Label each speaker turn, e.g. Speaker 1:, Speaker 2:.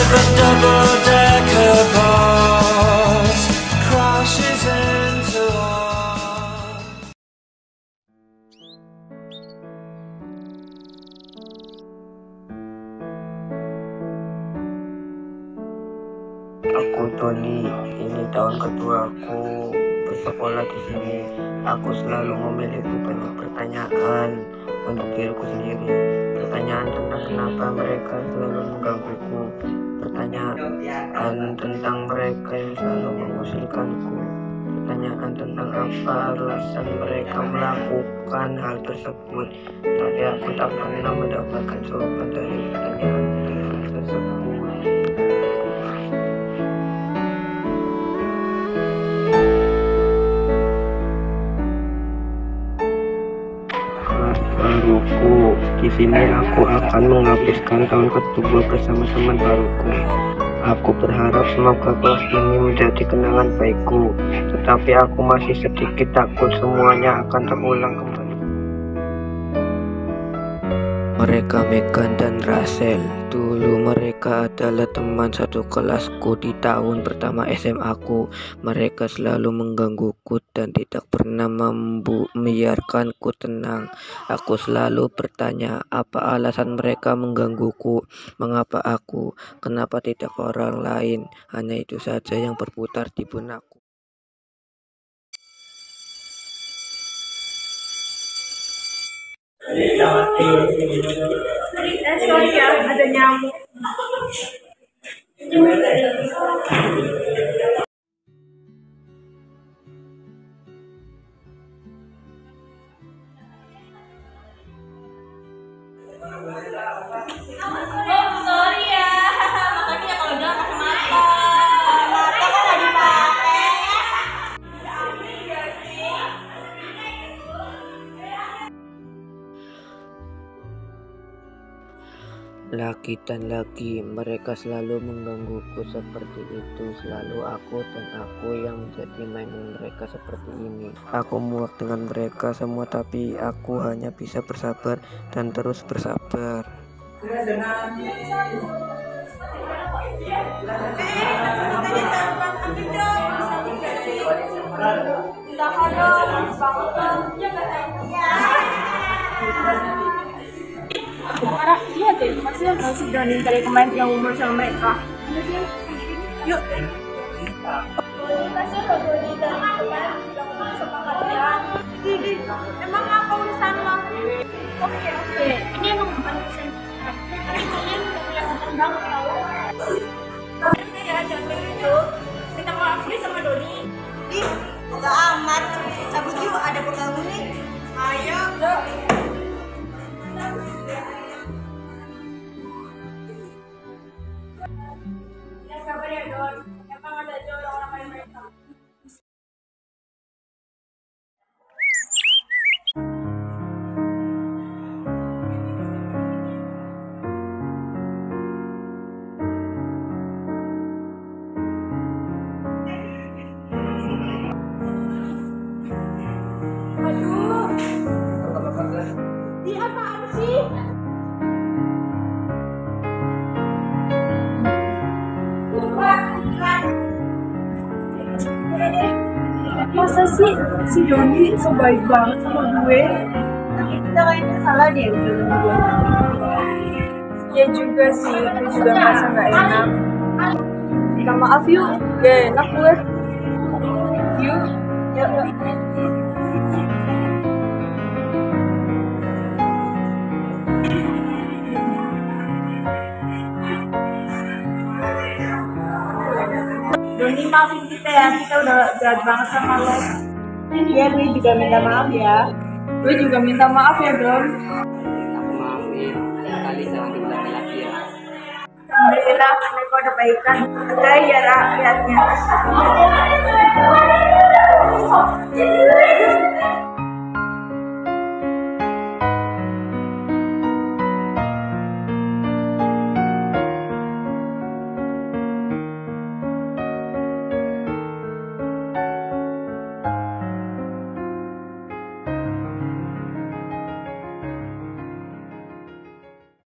Speaker 1: Aku Tony, ini tahun kedua aku bersekolah di sini. Aku selalu memiliki banyak pertanyaan untuk diriku sendiri. Kenapa mereka selalu menggangguku. Pertanyaan tentang mereka yang selalu mengusilkanku. Pertanyaan tentang apa alasan mereka melakukan hal tersebut. Tapi aku tak pernah mendapatkan jawaban dari pertanyaan tersebut. Baruku. Di sini aku akan menghabiskan tahun kedua bersama teman baruku. Aku berharap semoga kelas ini menjadi kenangan baikku. Tetapi aku masih sedikit takut semuanya akan terulang kembali. Mereka Megan dan Rachel Dulu mereka adalah teman satu kelasku di tahun pertama SMA ku. Mereka selalu menggangguku dan tidak pernah membiarkanku tenang. Aku selalu bertanya apa alasan mereka menggangguku? Mengapa aku, kenapa tidak orang lain? Hanya itu saja yang berputar di benakku
Speaker 2: Eh, sorry ya, ada nyamuk.
Speaker 3: Oh,
Speaker 1: Lagi dan lagi mereka selalu menggangguku seperti itu. Selalu aku dan aku yang menjadi mainan mereka seperti ini. Aku muak dengan mereka semua tapi aku hanya bisa bersabar dan terus bersabar.
Speaker 2: Aku iya deh. Masih berani dari kemarin yang umur sama mereka. Yuk. Emang apa urusan lo?
Speaker 3: Oke oke. Ini emang
Speaker 2: everyone. Masa sih si Doni so baik banget sama gue?
Speaker 3: Tapi kita kayaknya salah deh udah gue.
Speaker 2: Ya juga sih, gue juga merasa gak enak. Minta maaf yuk, gak enak gue. Yuk, yuk, yuk. Doni maafin kita ya, kita udah jahat banget sama lo.
Speaker 3: Iya, gue juga minta maaf ya.
Speaker 2: Gue juga minta maaf ya, Don.
Speaker 1: Aku maafin, kali jangan diulangi lagi ya
Speaker 2: Alhamdulillah, mereka udah baikan. Ada ya rakyatnya.